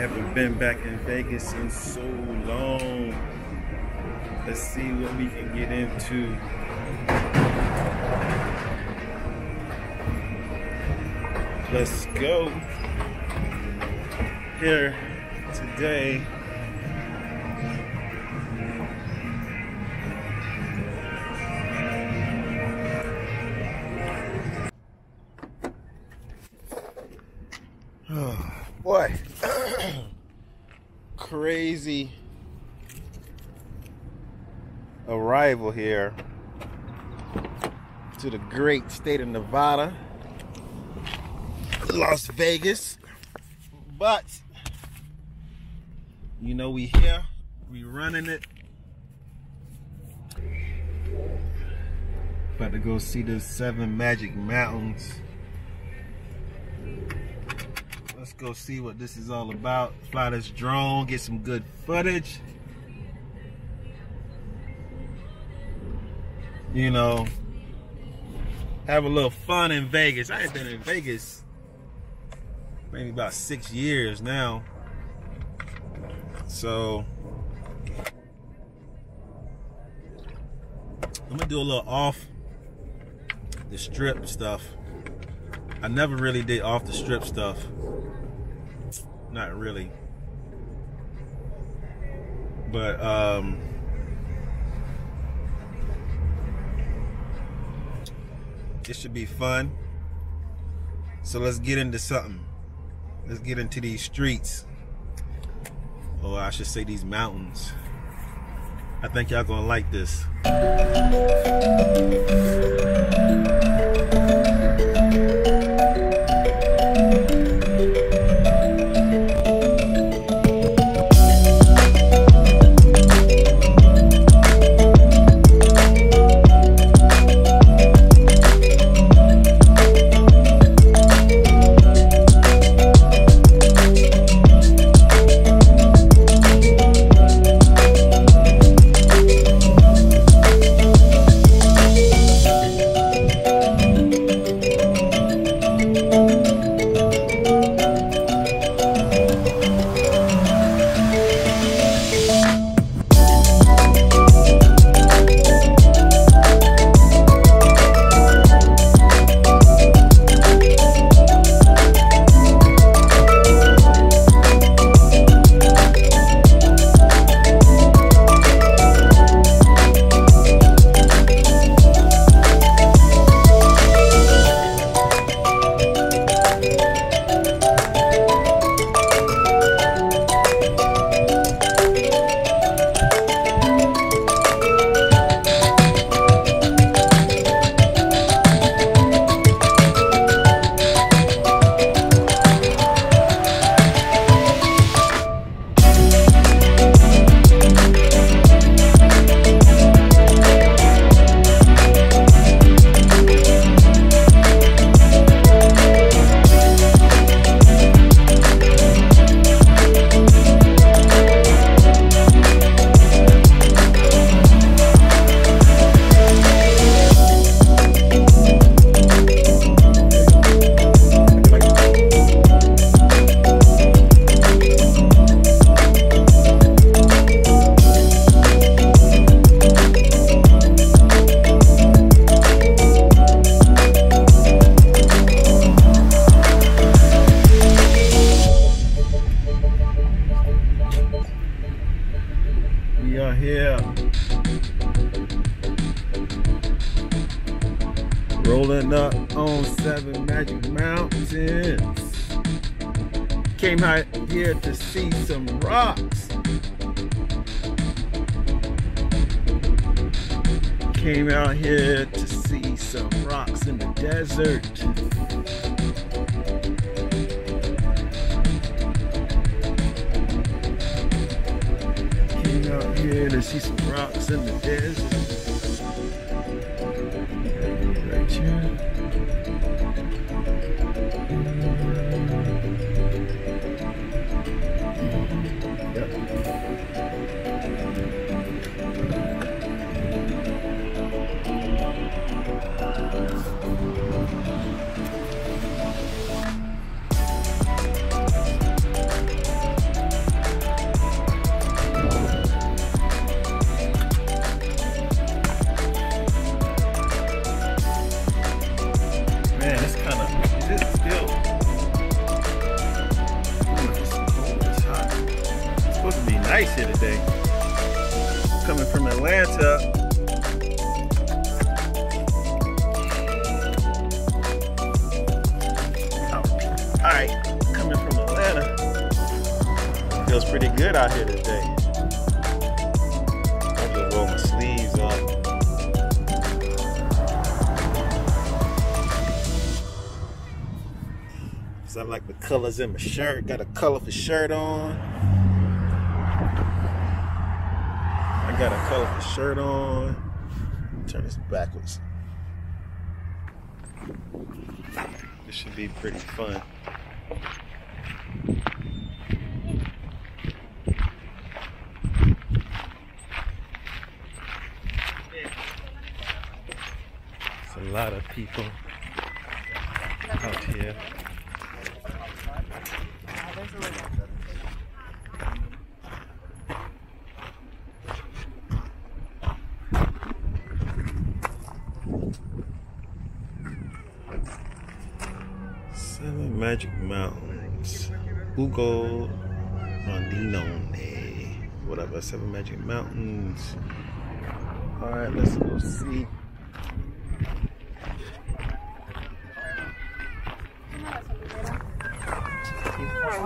haven't been back in Vegas in so long. Let's see what we can get into. Let's go. Here today. Arrival here to the great state of Nevada, Las Vegas. But, you know, we here, we running it. About to go see the seven magic mountains. Let's go see what this is all about. Fly this drone, get some good footage. You know, have a little fun in Vegas. I ain't been in Vegas maybe about six years now. So I'm gonna do a little off the strip stuff. I never really did off the strip stuff. Not really. But um it should be fun. So let's get into something. Let's get into these streets. Or I should say these mountains. I think y'all gonna like this. Came out here to see some rocks. Came out here to see some rocks in the desert. Came out here to see some rocks in the desert. I like the colors in my shirt. Got a colorful shirt on. I got a colorful shirt on. Turn this backwards. This should be pretty fun. It's a lot of people out here. Seven Magic Mountains. Ugo Rondinone. Whatever. Seven Magic Mountains. Alright, let's go see. Let's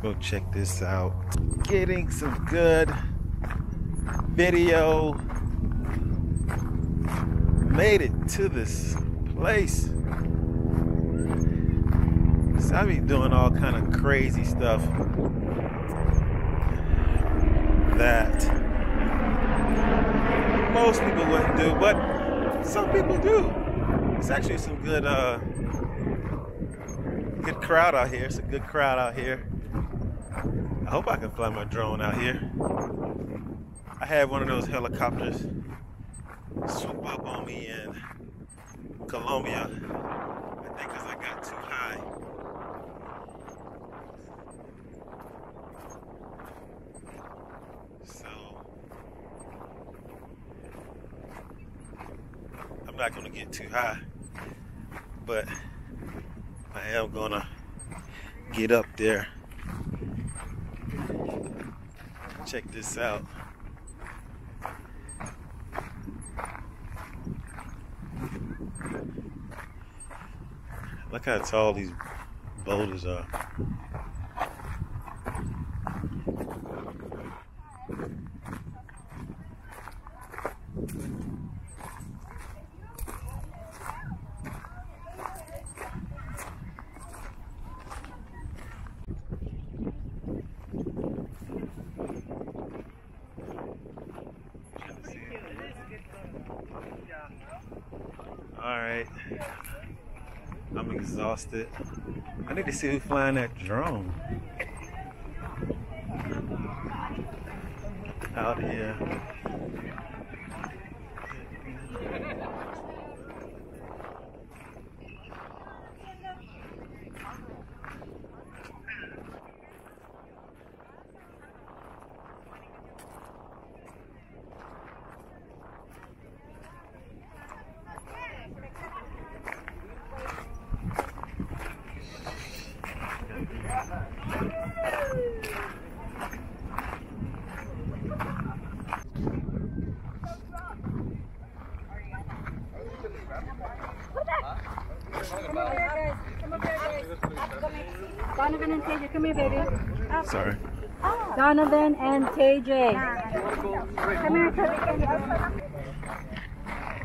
go check this out. Getting some good video. Made it to this place. So I be doing all kind of crazy stuff that most people wouldn't do, but some people do. It's actually some good uh good crowd out here. It's a good crowd out here. I hope I can fly my drone out here. I had one of those helicopters swoop up on me in Colombia. I think because I got too high. So I'm not gonna get too high, but I am gonna get up there. Check this out. Look how tall these boulders are. I'm exhausted. I need to see who's flying that drone. Out here. Here, baby. Up. Sorry. Oh. Donovan and. Come here,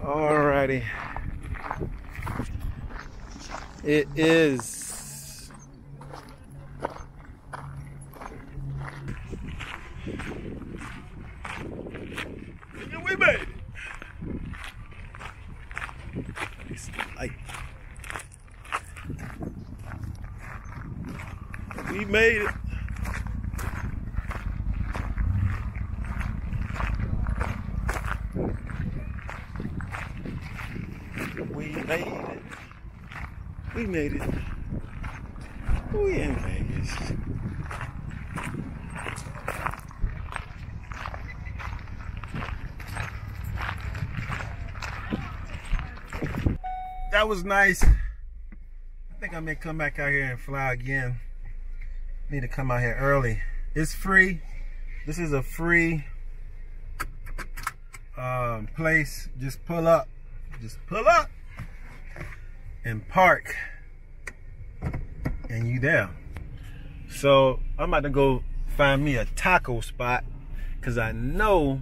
Alrighty. It is And we made it. It's the light. We made it. We made it. We made it. We in Vegas. That was nice. I think I may come back out here and fly again. Need to come out here early. It's free. This is a free um, place. Just pull up. Just pull up and park. And you there. So I'm about to go find me a taco spot because I know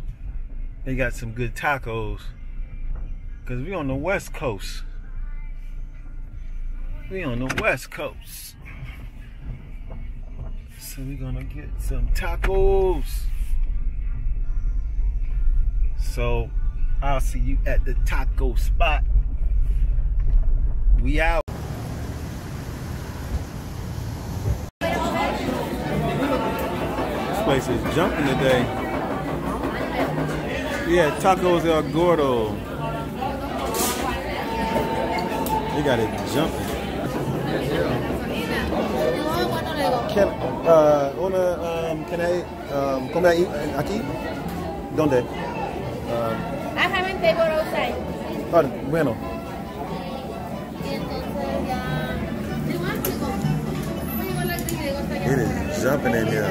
they got some good tacos because we on the west coast we on the west coast so we gonna get some tacos so I'll see you at the taco spot we out this place is jumping today yeah tacos el gordo they got it jumping Can, uh, una, um, can I um, come ahí, aquí? ¿Dónde? Um, I haven't table outside. ah, bueno, it is jumping in here.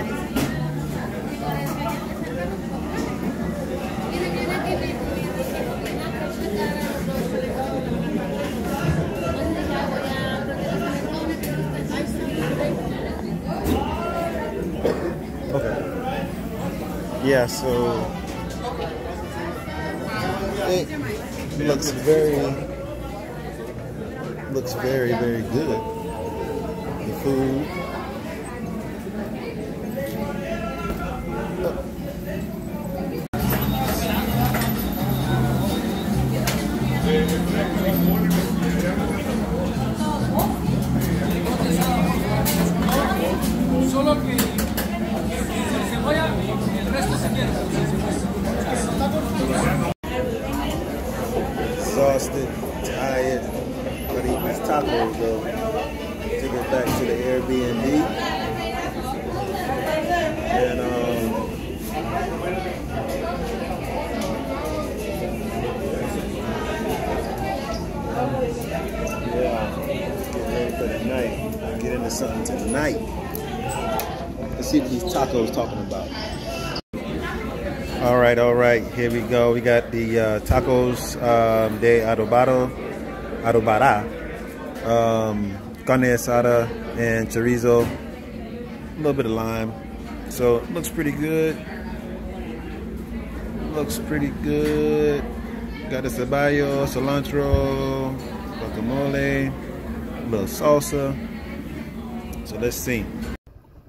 Okay. Yeah, so it looks very looks very very good. The food. Solo into something tonight. Let's see what these tacos talking about. All right, all right. Here we go. We got the uh, tacos um, de adobado, adobada, um, carne asada, and chorizo. A little bit of lime. So looks pretty good. Looks pretty good. Got the ceballo, cilantro, guacamole, a little salsa. So let's see.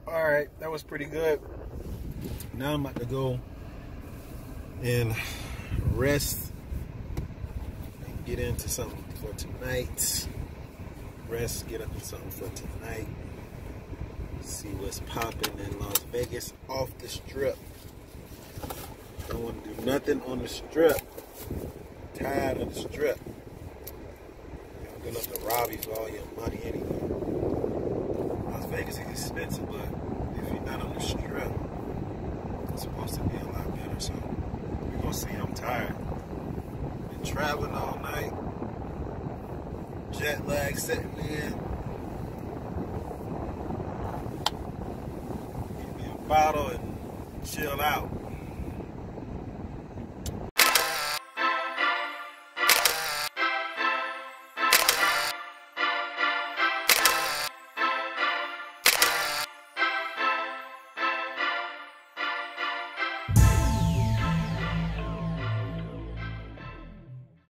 All right, that was pretty good. Now I'm about to go and rest and get into something for tonight. Rest, get up to something for tonight. See what's popping in Las Vegas off the strip. Don't want to do nothing on the strip. Tired of the strip. Y'all good enough to rob you for all your money anyway. Vegas is expensive, but if you're not on the strip, it's supposed to be a lot better. So you're gonna see I'm tired. Been traveling all night. Jet lag setting in. Give me a bottle and chill out.